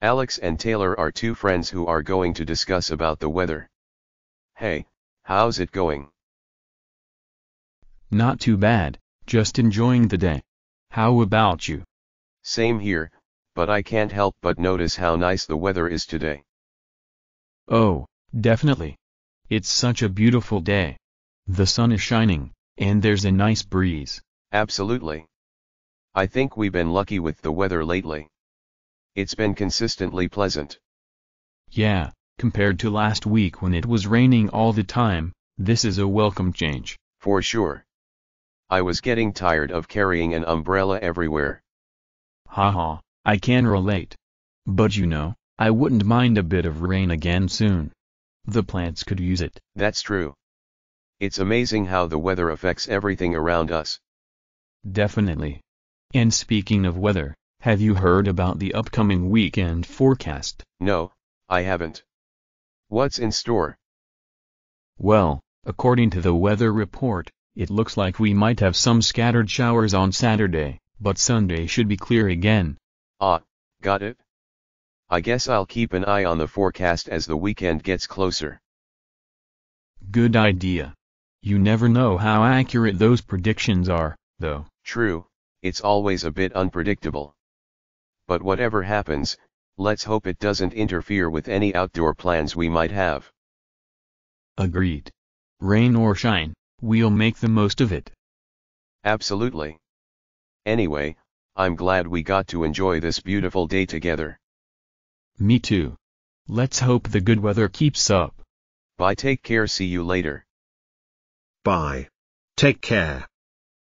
Alex and Taylor are two friends who are going to discuss about the weather. Hey, how's it going? Not too bad, just enjoying the day. How about you? Same here, but I can't help but notice how nice the weather is today. Oh, definitely. It's such a beautiful day. The sun is shining, and there's a nice breeze. Absolutely. I think we've been lucky with the weather lately. It's been consistently pleasant. Yeah, compared to last week when it was raining all the time, this is a welcome change. For sure. I was getting tired of carrying an umbrella everywhere. Haha, I can relate. But you know, I wouldn't mind a bit of rain again soon. The plants could use it. That's true. It's amazing how the weather affects everything around us. Definitely. And speaking of weather, have you heard about the upcoming weekend forecast? No, I haven't. What's in store? Well, according to the weather report, it looks like we might have some scattered showers on Saturday, but Sunday should be clear again. Ah, got it? I guess I'll keep an eye on the forecast as the weekend gets closer. Good idea. You never know how accurate those predictions are, though. True, it's always a bit unpredictable. But whatever happens, let's hope it doesn't interfere with any outdoor plans we might have. Agreed. Rain or shine, we'll make the most of it. Absolutely. Anyway, I'm glad we got to enjoy this beautiful day together. Me too. Let's hope the good weather keeps up. Bye take care see you later. Bye. Take care.